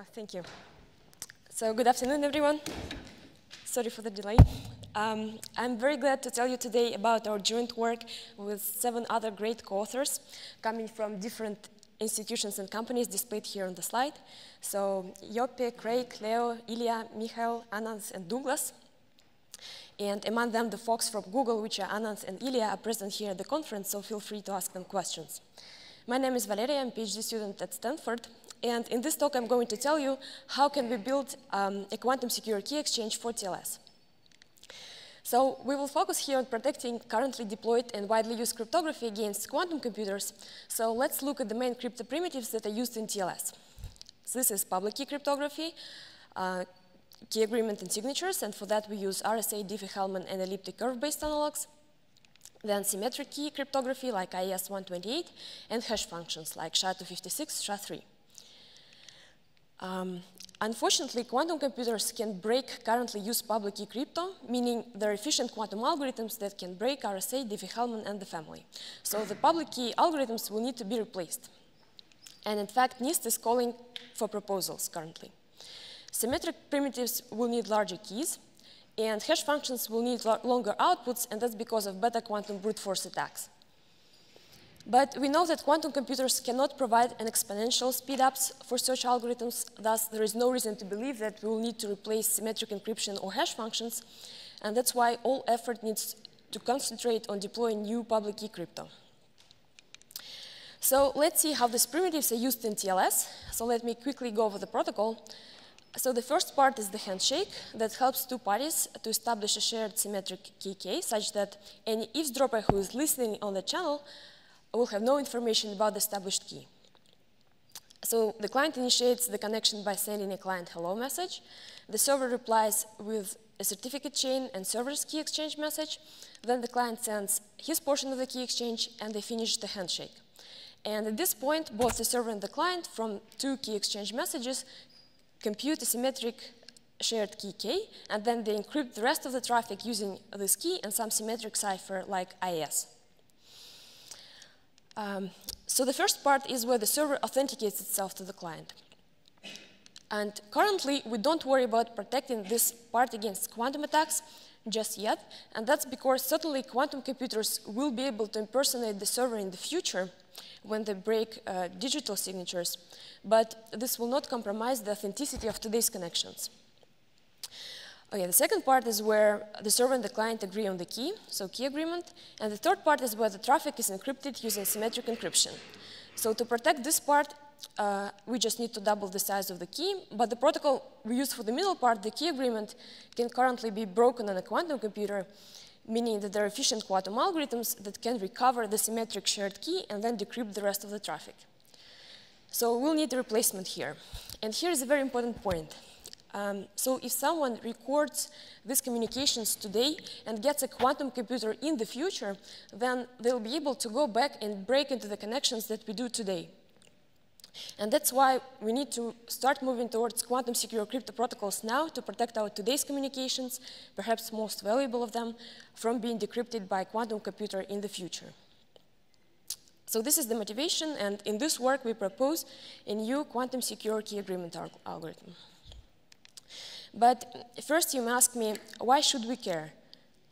Ah, thank you. So good afternoon, everyone. Sorry for the delay. Um, I'm very glad to tell you today about our joint work with seven other great co-authors coming from different institutions and companies displayed here on the slide. So Joppe, Craig, Leo, Ilya, Michael, Ananth, and Douglas. And among them, the folks from Google, which are Ananth and Ilya, are present here at the conference, so feel free to ask them questions. My name is Valeria, I'm a PhD student at Stanford, and in this talk I'm going to tell you how can we build um, a quantum secure key exchange for TLS. So we will focus here on protecting currently deployed and widely used cryptography against quantum computers. So let's look at the main crypto primitives that are used in TLS. So this is public key cryptography, uh, key agreement and signatures, and for that we use RSA, Diffie-Hellman, and elliptic curve-based analogs. Then symmetric key cryptography like AES-128, and hash functions like SHA-256, SHA-3. Um, unfortunately, quantum computers can break currently used public key crypto, meaning they're efficient quantum algorithms that can break RSA, Diffie-Hellman, and the family. So the public key algorithms will need to be replaced. And in fact, NIST is calling for proposals currently. Symmetric primitives will need larger keys, and hash functions will need longer outputs, and that's because of beta quantum brute force attacks. But we know that quantum computers cannot provide an exponential speedups for such algorithms, thus there is no reason to believe that we will need to replace symmetric encryption or hash functions, and that's why all effort needs to concentrate on deploying new public key crypto. So let's see how these primitives are used in TLS. So let me quickly go over the protocol. So the first part is the handshake that helps two parties to establish a shared symmetric key such that any eavesdropper who is listening on the channel will have no information about the established key. So the client initiates the connection by sending a client hello message. The server replies with a certificate chain and server's key exchange message. Then the client sends his portion of the key exchange and they finish the handshake. And at this point, both the server and the client from two key exchange messages compute a symmetric shared key k, and then they encrypt the rest of the traffic using this key and some symmetric cipher like AES. Um, so the first part is where the server authenticates itself to the client. And currently, we don't worry about protecting this part against quantum attacks just yet, and that's because certainly quantum computers will be able to impersonate the server in the future when they break uh, digital signatures, but this will not compromise the authenticity of today's connections. Okay, the second part is where the server and the client agree on the key, so key agreement. And the third part is where the traffic is encrypted using symmetric encryption. So to protect this part, uh, we just need to double the size of the key, but the protocol we use for the middle part, the key agreement, can currently be broken on a quantum computer, meaning that there are efficient quantum algorithms that can recover the symmetric shared key and then decrypt the rest of the traffic. So we'll need a replacement here. And here is a very important point. Um, so if someone records these communications today and gets a quantum computer in the future, then they'll be able to go back and break into the connections that we do today. And that's why we need to start moving towards quantum secure crypto protocols now to protect our today's communications, perhaps most valuable of them, from being decrypted by a quantum computer in the future. So this is the motivation, and in this work we propose a new quantum secure key agreement algorithm. But first you may ask me, why should we care?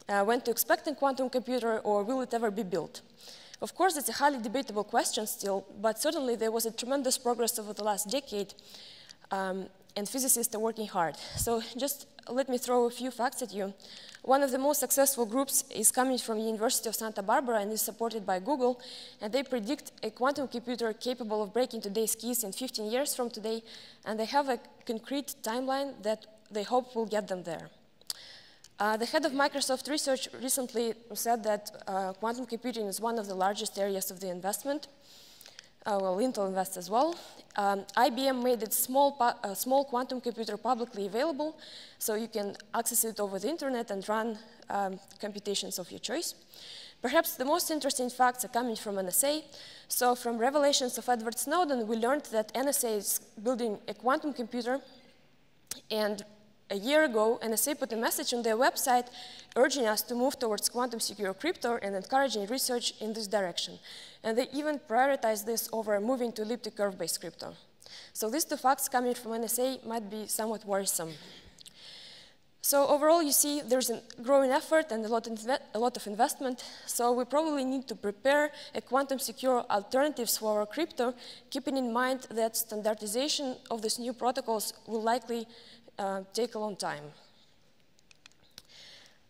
Uh, when to expect a quantum computer or will it ever be built? Of course, it's a highly debatable question still, but certainly there was a tremendous progress over the last decade, um, and physicists are working hard. So just let me throw a few facts at you. One of the most successful groups is coming from the University of Santa Barbara and is supported by Google, and they predict a quantum computer capable of breaking today's keys in 15 years from today, and they have a concrete timeline that they hope will get them there. Uh, the head of Microsoft Research recently said that uh, quantum computing is one of the largest areas of the investment. Uh, well, Intel invests as well. Um, IBM made its small, uh, small quantum computer publicly available, so you can access it over the internet and run um, computations of your choice. Perhaps the most interesting facts are coming from NSA. So from revelations of Edward Snowden, we learned that NSA is building a quantum computer and a year ago, NSA put a message on their website urging us to move towards quantum secure crypto and encouraging research in this direction. And they even prioritized this over moving to elliptic curve-based crypto. So these two facts coming from NSA might be somewhat worrisome. So overall, you see there's a growing effort and a lot, a lot, of investment. So we probably need to prepare a quantum secure alternatives for our crypto, keeping in mind that standardization of these new protocols will likely uh, take a long time.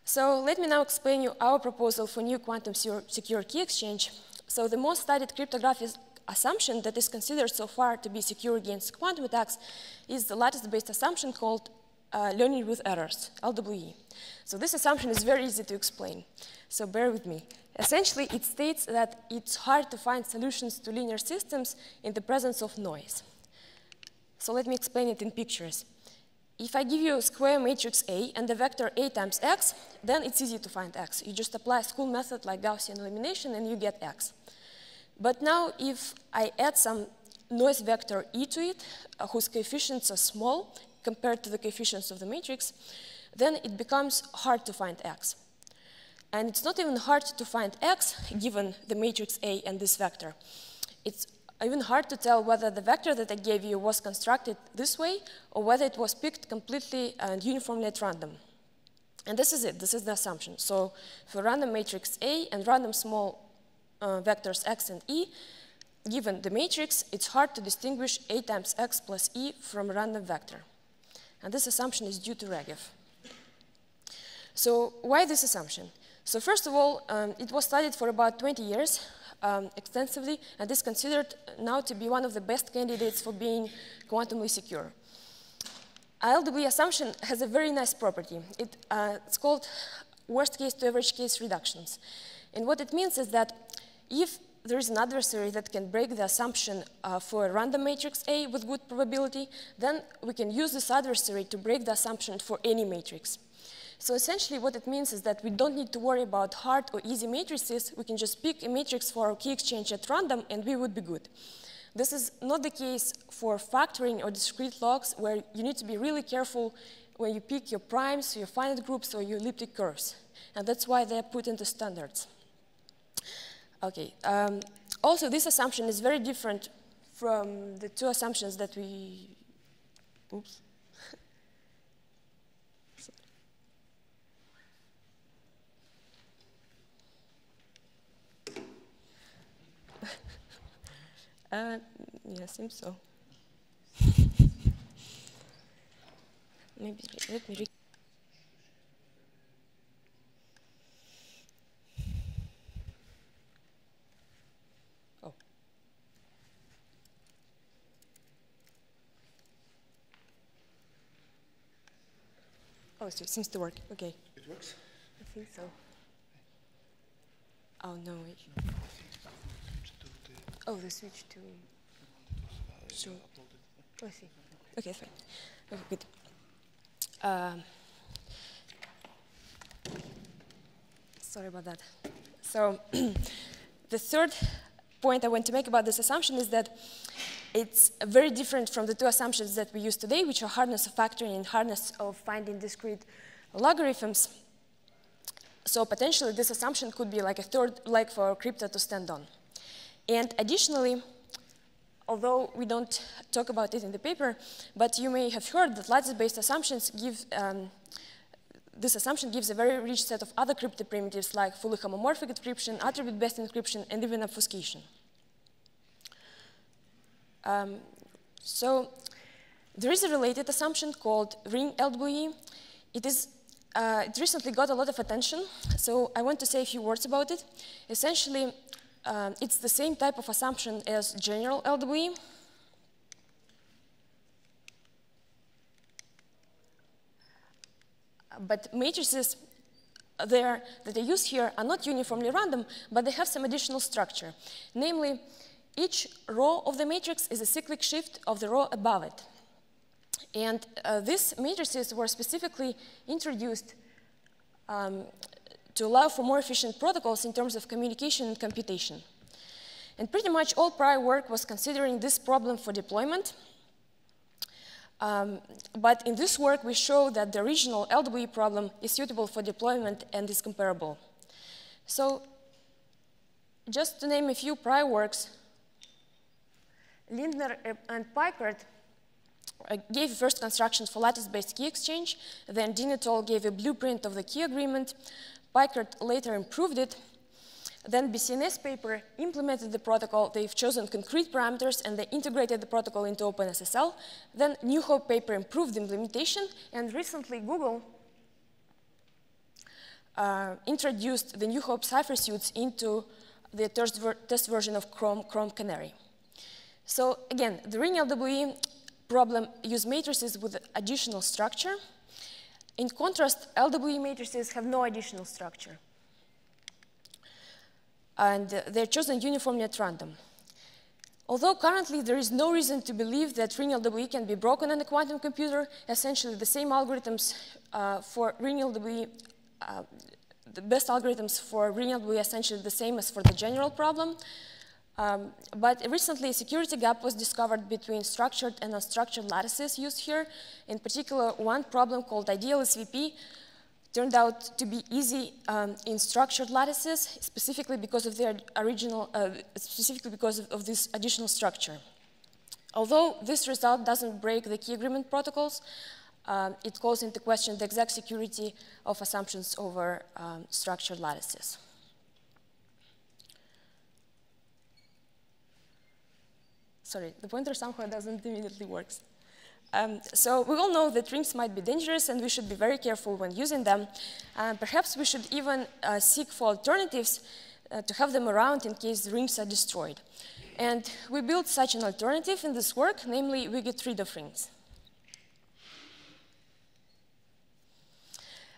So let me now explain you our proposal for new quantum secure key exchange. So the most studied cryptographic assumption that is considered so far to be secure against quantum attacks is the lattice-based assumption called uh, learning with errors, LWE. So this assumption is very easy to explain, so bear with me. Essentially, it states that it's hard to find solutions to linear systems in the presence of noise. So let me explain it in pictures. If I give you a square matrix A and the vector A times x, then it's easy to find x. You just apply a school method like Gaussian elimination and you get x. But now if I add some noise vector E to it, uh, whose coefficients are small compared to the coefficients of the matrix, then it becomes hard to find x. And it's not even hard to find x given the matrix A and this vector. It's even hard to tell whether the vector that I gave you was constructed this way or whether it was picked completely and uniformly at random. And this is it, this is the assumption. So for random matrix A and random small uh, vectors x and e, given the matrix, it's hard to distinguish A times x plus e from a random vector. And this assumption is due to Regev. So why this assumption? So first of all, um, it was studied for about 20 years um, extensively, and is considered now to be one of the best candidates for being quantumly secure. LWE assumption has a very nice property. It, uh, it's called worst case to average case reductions. And what it means is that if there is an adversary that can break the assumption uh, for a random matrix A with good probability, then we can use this adversary to break the assumption for any matrix. So essentially what it means is that we don't need to worry about hard or easy matrices. We can just pick a matrix for our key exchange at random and we would be good. This is not the case for factoring or discrete logs where you need to be really careful when you pick your primes, your finite groups, or your elliptic curves. And that's why they're put into standards. Okay. Um, also, this assumption is very different from the two assumptions that we, oops. Uh, yeah, seems so. Maybe let me. It seems to work. Okay. It works? I think so. Oh, no. Oh, the switch to. So. Oh, I see. Okay, fine. Okay, good. Um, sorry about that. So, the third point I want to make about this assumption is that it's very different from the two assumptions that we use today, which are hardness of factoring and hardness of finding discrete logarithms. So potentially this assumption could be like a third leg for crypto to stand on. And additionally, although we don't talk about it in the paper, but you may have heard that lattice-based assumptions give, um, this assumption gives a very rich set of other crypto primitives like fully homomorphic encryption, attribute-based encryption, and even obfuscation. Um, so there is a related assumption called ring LWE. It is uh, it recently got a lot of attention, so I want to say a few words about it. Essentially, um, it's the same type of assumption as general LWE. But matrices there, that I use here are not uniformly random, but they have some additional structure. Namely, each row of the matrix is a cyclic shift of the row above it. And uh, these matrices were specifically introduced um, to allow for more efficient protocols in terms of communication and computation. And pretty much all prior work was considering this problem for deployment. Um, but in this work, we show that the original LWE problem is suitable for deployment and is comparable. So just to name a few prior works, Lindner and Peikert uh, gave first constructions for lattice-based key exchange. Then Ding et al. gave a blueprint of the key agreement. Peikert later improved it. Then BCNS paper implemented the protocol. They've chosen concrete parameters and they integrated the protocol into OpenSSL. Then New Hope paper improved the implementation. And recently Google uh, introduced the New Hope cipher suits into the test version of Chrome, Chrome Canary. So again, the ring LWE problem use matrices with additional structure. In contrast, LWE matrices have no additional structure. And uh, they're chosen uniformly at random. Although currently there is no reason to believe that ring LWE can be broken in a quantum computer, essentially the same algorithms uh, for ring LWE, uh, the best algorithms for ring LWE are essentially the same as for the general problem. Um, but recently, a security gap was discovered between structured and unstructured lattices used here. In particular, one problem called ideal SVP turned out to be easy um, in structured lattices, specifically because of their original, uh, specifically because of, of, this additional structure. Although this result doesn't break the key agreement protocols, uh, it calls into question the exact security of assumptions over um, structured lattices. Sorry, the pointer somehow doesn't immediately work. Um, so we all know that rings might be dangerous and we should be very careful when using them. Uh, perhaps we should even uh, seek for alternatives uh, to have them around in case the rings are destroyed. And we built such an alternative in this work, namely we get rid of rings.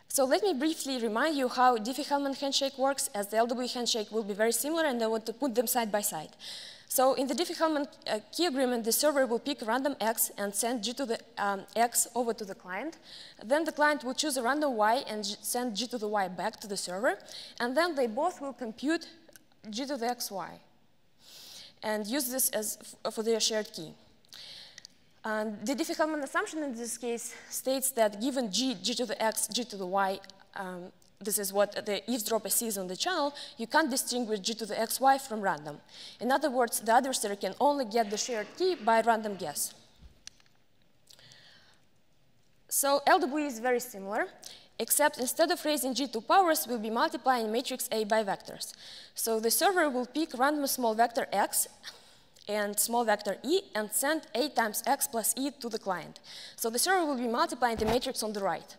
So let me briefly remind you how Diffie-Hellman handshake works, as the LWE handshake will be very similar, and I want to put them side by side. So in the Diffie-Hellman uh, key agreement, the server will pick random x and send g to the um, x over to the client. Then the client will choose a random y and send g to the y back to the server. And then they both will compute g to the xy and use this as for their shared key. And the Diffie-Hellman assumption in this case states that given g, g to the x, g to the y, um, this is what the eavesdropper sees on the channel, you can't distinguish g to the xy from random. In other words, the adversary can only get the shared key by random guess. So LWE is very similar, except instead of raising g to powers, we'll be multiplying matrix A by vectors. So the server will pick random small vector x and small vector e and send a times x plus e to the client. So the server will be multiplying the matrix on the right.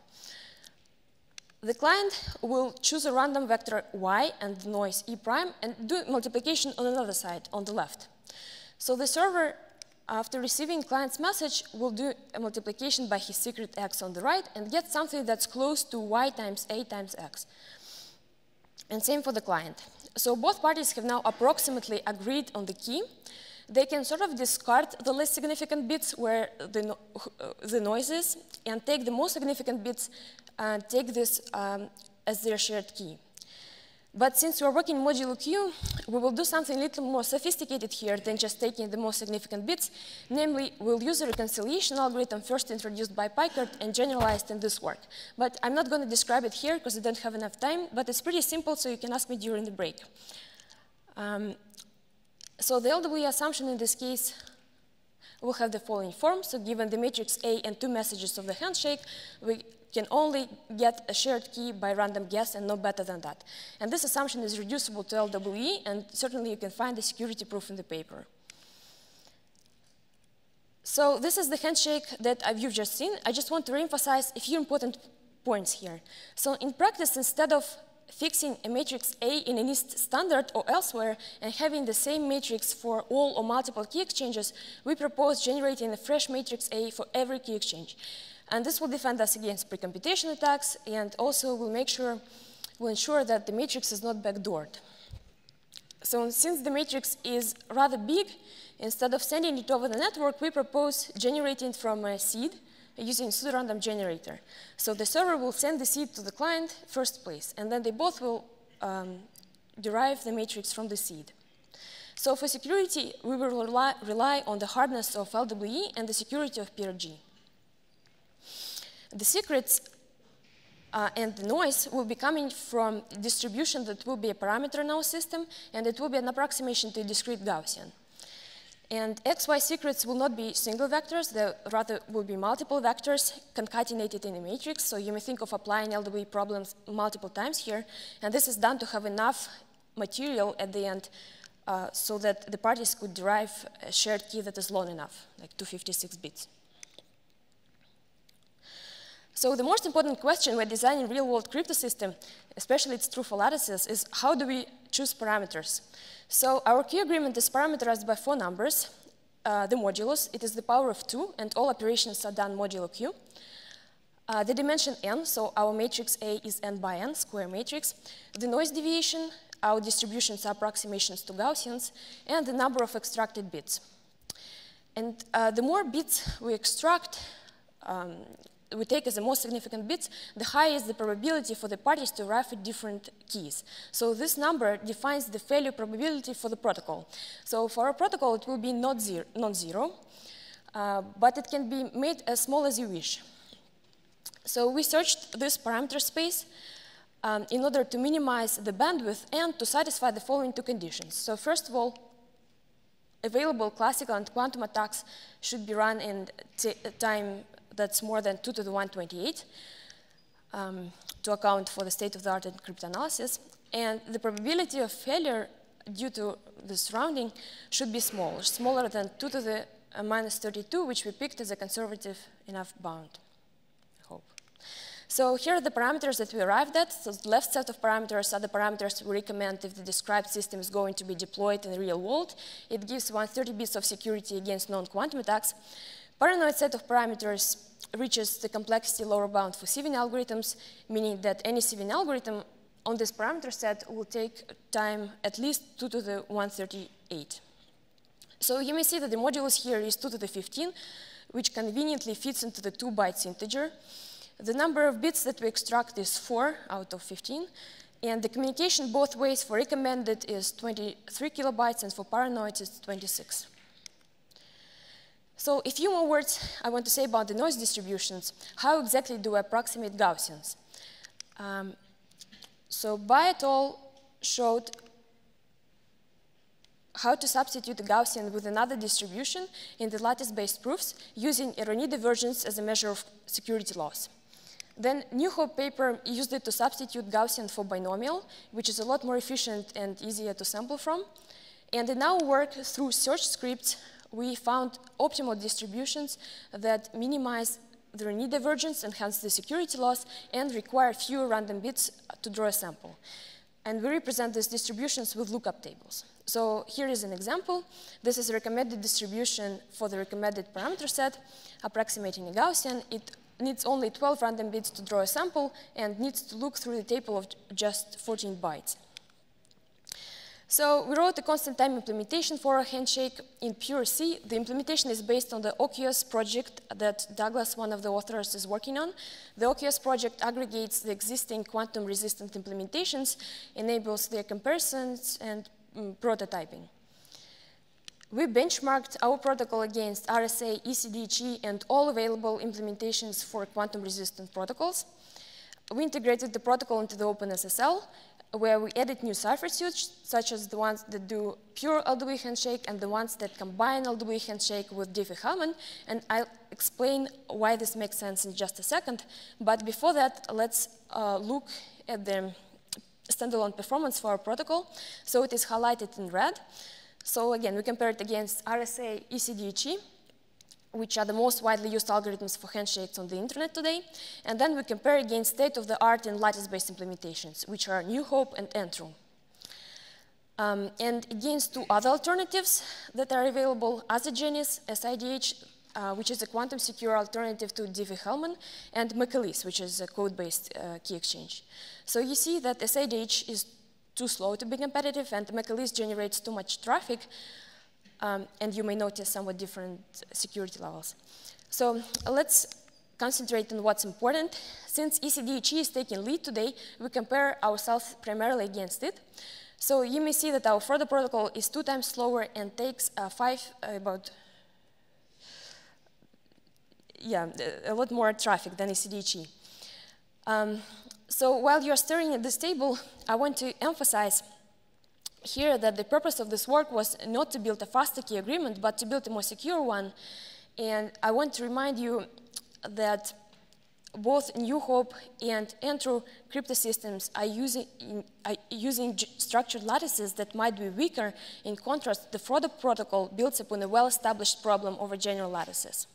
The client will choose a random vector y and noise e prime and do multiplication on another side, on the left. So the server, after receiving client's message, will do a multiplication by his secret x on the right and get something that's close to y times a times x. And same for the client. So both parties have now approximately agreed on the key. They can sort of discard the less significant bits where the, no the noise is and take the most significant bits and take this um, as their shared key. But since we're working modulo Q, we will do something a little more sophisticated here than just taking the most significant bits. Namely, we'll use a reconciliation algorithm first introduced by Peikert and generalized in this work. But I'm not going to describe it here because I don't have enough time, but it's pretty simple, so you can ask me during the break. Um, so the LWE assumption in this case will have the following form. So given the matrix A and two messages of the handshake, we can only get a shared key by random guess and no better than that. And this assumption is reducible to LWE, and certainly you can find the security proof in the paper. So this is the handshake that you've just seen. I just want to reemphasize a few important points here. So in practice, instead of fixing a matrix A in a NIST standard or elsewhere and having the same matrix for all or multiple key exchanges, we propose generating a fresh matrix A for every key exchange. And this will defend us against precomputation attacks and also will make sure, will ensure that the matrix is not backdoored. So since the matrix is rather big, instead of sending it over the network, we propose generating from a seed using pseudorandom generator. So the server will send the seed to the client first place, and then they both will um, derive the matrix from the seed. So for security, we will rely, rely on the hardness of LWE and the security of PRG. The secrets uh, and the noise will be coming from distribution that will be a parameter in our system, and it will be an approximation to a discrete Gaussian. And XY secrets will not be single vectors, they rather will be multiple vectors concatenated in a matrix. So you may think of applying LWE problems multiple times here. And this is done to have enough material at the end uh, so that the parties could derive a shared key that is long enough, like 256 bits. So the most important question when designing real-world crypto system, especially its truthful lattices, is how do we choose parameters? So our key agreement is parameterized by four numbers. Uh, the modulus, it is the power of 2, and all operations are done modulo q. Uh, the dimension n, so our matrix A is n by n, square matrix. The noise deviation, our distributions are approximations to Gaussians, and the number of extracted bits. And uh, the more bits we extract, um, we take as the most significant bits, the higher is the probability for the parties to arrive at different keys. So this number defines the failure probability for the protocol. So for a protocol, it will be not zero, non-zero, uh, but it can be made as small as you wish. So we searched this parameter space um, in order to minimize the bandwidth and to satisfy the following two conditions. So first of all, available classical and quantum attacks should be run in time that's more than 2 to the 128 um, to account for the state-of-the-art in cryptanalysis. And the probability of failure due to the surrounding should be small, smaller than 2 to the uh, minus 32, which we picked as a conservative enough bound, I hope. So here are the parameters that we arrived at. So the left set of parameters are the parameters we recommend if the described system is going to be deployed in the real world. It gives 130 bits of security against non-quantum attacks. Paranoid set of parameters reaches the complexity lower bound for sieving algorithms, meaning that any sieving algorithm on this parameter set will take time at least 2 to the 138. So you may see that the modulus here is 2 to the 15, which conveniently fits into the 2 bytes integer. The number of bits that we extract is 4 out of 15, and the communication both ways for recommended is 23 kilobytes, and for paranoid it's 26. So a few more words I want to say about the noise distributions. How exactly do we approximate Gaussians? Um, so Bai et al. showed how to substitute a Gaussian with another distribution in the lattice-based proofs using Rényi divergence as a measure of security loss. Then New Hope paper used it to substitute Gaussian for binomial, which is a lot more efficient and easier to sample from. And in our work through search scripts, we found optimal distributions that minimize the Rényi divergence, enhance the security loss, and require fewer random bits to draw a sample. And we represent these distributions with lookup tables. So here is an example. This is a recommended distribution for the recommended parameter set, approximating a Gaussian. It needs only 12 random bits to draw a sample and needs to look through the table of just 14 bytes. So we wrote a constant time implementation for a handshake in pure C. The implementation is based on the OQS project that Douglas, one of the authors, is working on. The OQS project aggregates the existing quantum resistant implementations, enables their comparisons and mm, prototyping. We benchmarked our protocol against RSA, ECDHE, and all available implementations for quantum resistant protocols. We integrated the protocol into the OpenSSL, where we edit new cipher suits, such as the ones that do pure LWE handshake and the ones that combine LWE handshake with Diffie-Hellman, and I'll explain why this makes sense in just a second. But before that, let's uh, look at the standalone performance for our protocol. So it is highlighted in red. So again, we compare it against RSA ECDHE, which are the most widely used algorithms for handshakes on the internet today. And then we compare against state-of-the-art and lattice-based implementations, which are New Hope and NTRU. Um, and against two other alternatives that are available, isogenies, SIDH, uh, which is a quantum secure alternative to Diffie-Hellman, and McEliece, which is a code-based uh, key exchange. So you see that SIDH is too slow to be competitive, and McEliece generates too much traffic, um, and you may notice somewhat different security levels. So let's concentrate on what's important. Since ECDHE is taking lead today, we compare ourselves primarily against it. So you may see that our Frodo protocol is two times slower and takes uh, five, uh, about, yeah, a lot more traffic than ECDHE. Um, so while you're staring at this table, I want to emphasize here that the purpose of this work was not to build a faster key agreement, but to build a more secure one. And I want to remind you that both New Hope and NTRU crypto systems are using, are using structured lattices that might be weaker. In contrast, the Frodo protocol builds upon a well-established problem over general lattices.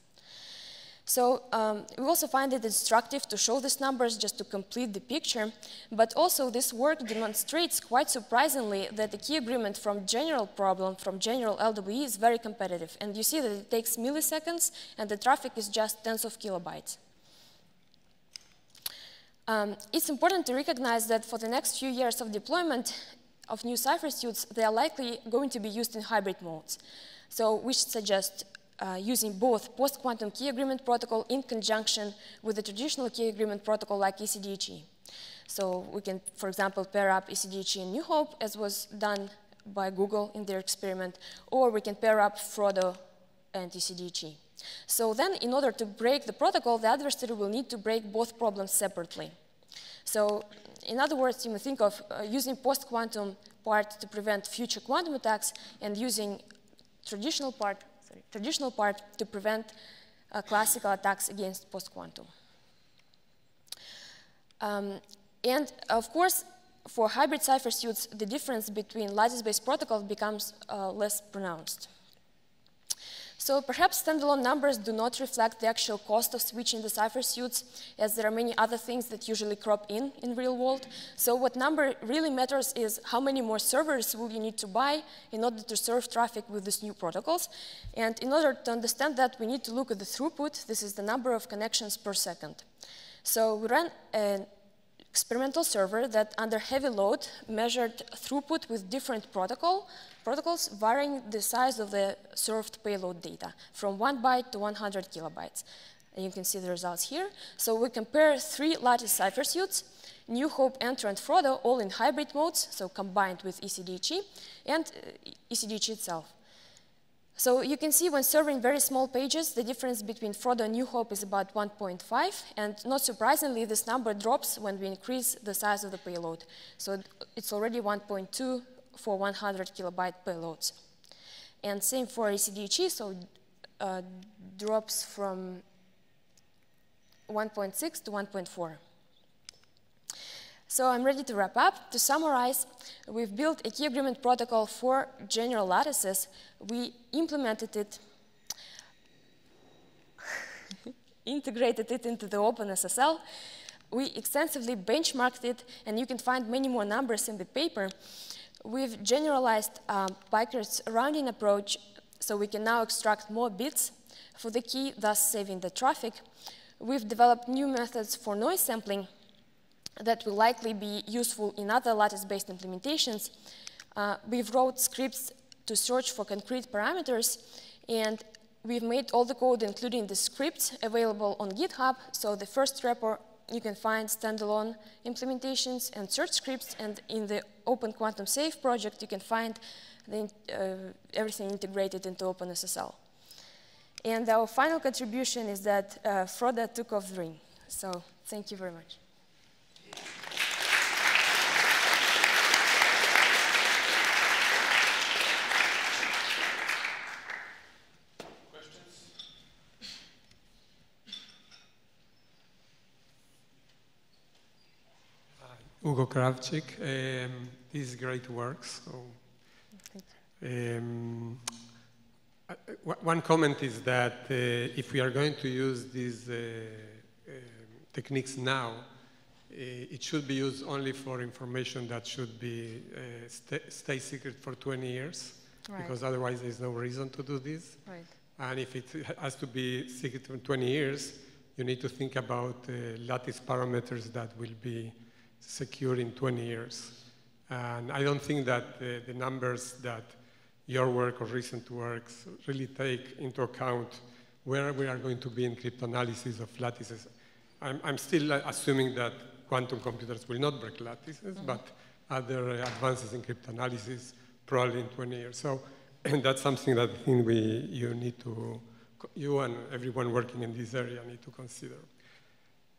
So um, we also find it instructive to show these numbers just to complete the picture, but also this work demonstrates quite surprisingly that the key agreement from general problem, from general LWE is very competitive. And you see that it takes milliseconds and the traffic is just tens of kilobytes. Um, it's important to recognize that for the next few years of deployment of new Cypher suits, they are likely going to be used in hybrid modes. So we should suggests uh, using both post-quantum key agreement protocol in conjunction with the traditional key agreement protocol like ECDHE. So we can, for example, pair up ECDHE and New Hope, as was done by Google in their experiment, or we can pair up Frodo and ECDHE. So then, in order to break the protocol, the adversary will need to break both problems separately. So in other words, you may think of uh, using post-quantum part to prevent future quantum attacks and using traditional part traditional part to prevent uh, classical attacks against post-quantum. Um, and of course, for hybrid cipher suits, the difference between lattice-based protocols becomes uh, less pronounced. So perhaps standalone numbers do not reflect the actual cost of switching the cipher suits, as there are many other things that usually crop in in real world. So what number really matters is how many more servers will you need to buy in order to serve traffic with these new protocols. And in order to understand that, we need to look at the throughput. This is the number of connections per second. So we ran an experimental server that under heavy load measured throughput with different protocol, protocols varying the size of the served payload data from 1 byte to 100 kilobytes. And you can see the results here. So we compare three lattice cipher suits, New Hope, NTRU, and Frodo, all in hybrid modes, so combined with ECDHE, and uh, ECDHE itself. So you can see when serving very small pages, the difference between Frodo and New Hope is about 1.5, and not surprisingly, this number drops when we increase the size of the payload. So it's already 1.2 for 100 kilobyte payloads. And same for ECDHE, so uh, drops from 1.6 to 1.4. So I'm ready to wrap up. To summarize, we've built a key agreement protocol for general lattices. We implemented it, integrated it into the OpenSSL. We extensively benchmarked it, and you can find many more numbers in the paper. We've generalized Peikert's rounding approach, so we can now extract more bits for the key, thus saving the traffic. We've developed new methods for noise sampling, that will likely be useful in other lattice-based implementations. Uh, we've wrote scripts to search for concrete parameters, and we've made all the code, including the scripts, available on GitHub. So the first repo, you can find standalone implementations and search scripts, and in the Open Quantum Safe project, you can find the, uh, everything integrated into OpenSSL. And our final contribution is that uh, Frodo took off the ring. So thank you very much. Hugo Krawczyk. Um, this is great work. So, um, one comment is that uh, if we are going to use these uh, uh, techniques now, uh, it should be used only for information that should be uh, st stay secret for 20 years, right. because otherwise there's no reason to do this. Right. And if it has to be secret for 20 years, you need to think about uh, lattice parameters that will be secure in 20 years. And I don't think that the, the numbers that your work or recent works really take into account where we are going to be in cryptanalysis of lattices. I'm, I'm still assuming that quantum computers will not break lattices, mm -hmm. but other advances in cryptanalysis probably in 20 years. So and that's something that I think we, you need to, you and everyone working in this area need to consider.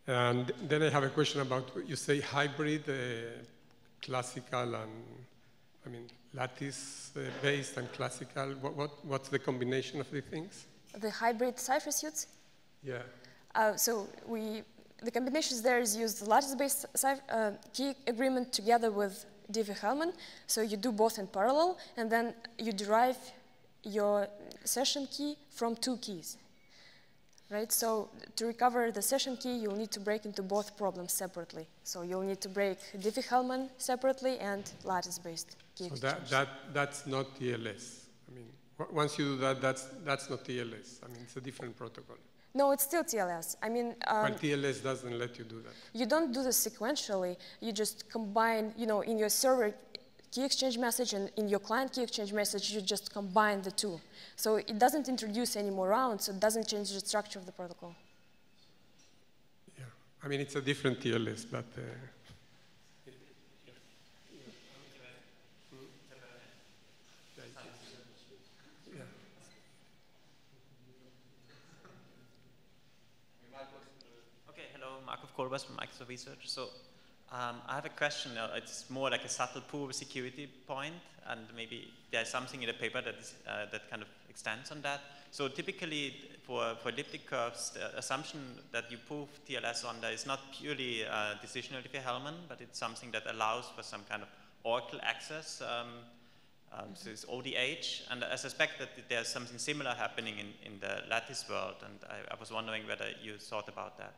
And then I have a question about, you say hybrid, uh, classical and, I mean, lattice-based and classical. What, what, what's the combination of the things? The hybrid cipher suits. Yeah. Uh, so we, the combinations there is use the lattice-based uh, key agreement together with Diffie-Hellman. So you do both in parallel, and then you derive your session key from two keys. Right, so to recover the session key, you'll need to break into both problems separately. So you'll need to break Diffie-Hellman separately and lattice-based key so that, that, that's not TLS. I mean, once you do that, that's, that's not TLS. I mean, it's a different protocol. No, it's still TLS. I mean, um, but TLS doesn't let you do that. You don't do this sequentially. You just combine, you know, in your server key exchange message and in your client key exchange message, you just combine the two. So it doesn't introduce any more rounds, so it doesn't change the structure of the protocol. Yeah, I mean, it's a different TLS, but. Uh, Okay, hello, Markulf Kohlweiss from Microsoft Research. So um, I have a question. It's more like a subtle poor security point, and maybe there's something in the paper that, is, uh, that kind of extends on that. So typically, for, for elliptic curves, the assumption that you prove TLS on there is not purely uh, decisional Diffie-Hellman, but it's something that allows for some kind of Oracle access. Um, um, so it's ODH, and I suspect that there's something similar happening in, in the lattice world, and I, I was wondering whether you thought about that.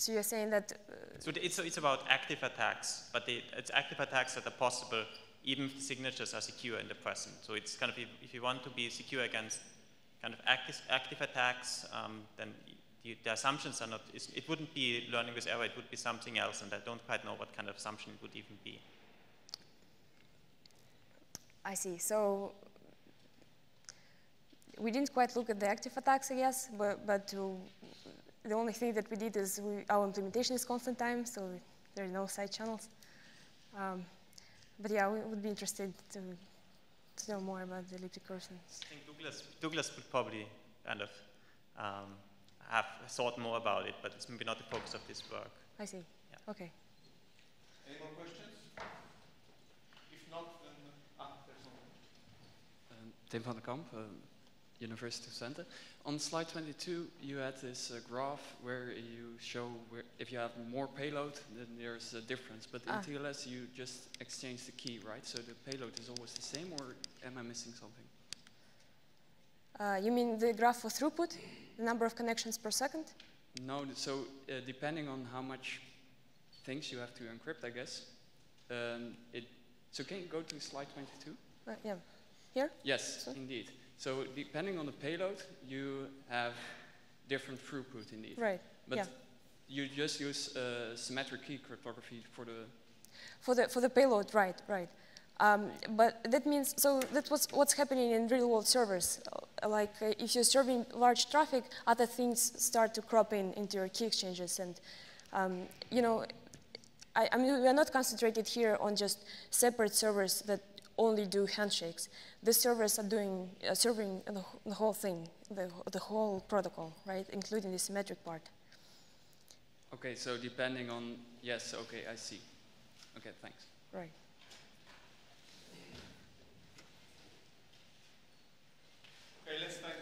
So you're saying that... Uh, so it's, it's about active attacks, but it's active attacks that are possible even if the signatures are secure in the present. So it's kind of, if, if you want to be secure against kind of active, active attacks, um, then the, the, assumptions are not, it wouldn't be learning with error, it would be something else, and I don't quite know what kind of assumption it would even be. I see. So we didn't quite look at the active attacks, I guess, but, but to the only thing that we did is we, our implementation is constant time, so there are no side channels. Um, but yeah, we would be interested to, to know more about the elliptic curves. I think Douglas, Douglas would probably kind of um, have thought more about it, but it's maybe not the focus of this work. I see. Yeah. Okay. Any more questions? If not, then ah, there's one. Um, Tim van der Kamp, um, University of Twente. On slide 22, you had this uh, graph where you show where if you have more payload, then there's a difference. But in ah. TLS, you just exchange the key, right? So the payload is always the same, or am I missing something? Uh, you mean the graph for throughput, the number of connections per second? No, so uh, depending on how much things you have to encrypt, I guess. Um, it, so can you go to slide 22? Uh, yeah. Here? Yes, so? indeed. So depending on the payload, you have different throughput indeed. Right. But yeah. you just use uh, symmetric key cryptography for the for the for the payload, right, right. Um, but that means so that's what's what's happening in real-world servers. Like uh, if you're serving large traffic, other things start to crop in into your key exchanges, and um, you know, I, I mean we are not concentrated here on just separate servers that only do handshakes. The servers are doing uh, serving the, the, whole thing, the, the whole protocol, right, including the symmetric part. Okay, so depending on, yes, okay, I see. Okay, thanks. Right. Okay, let's thank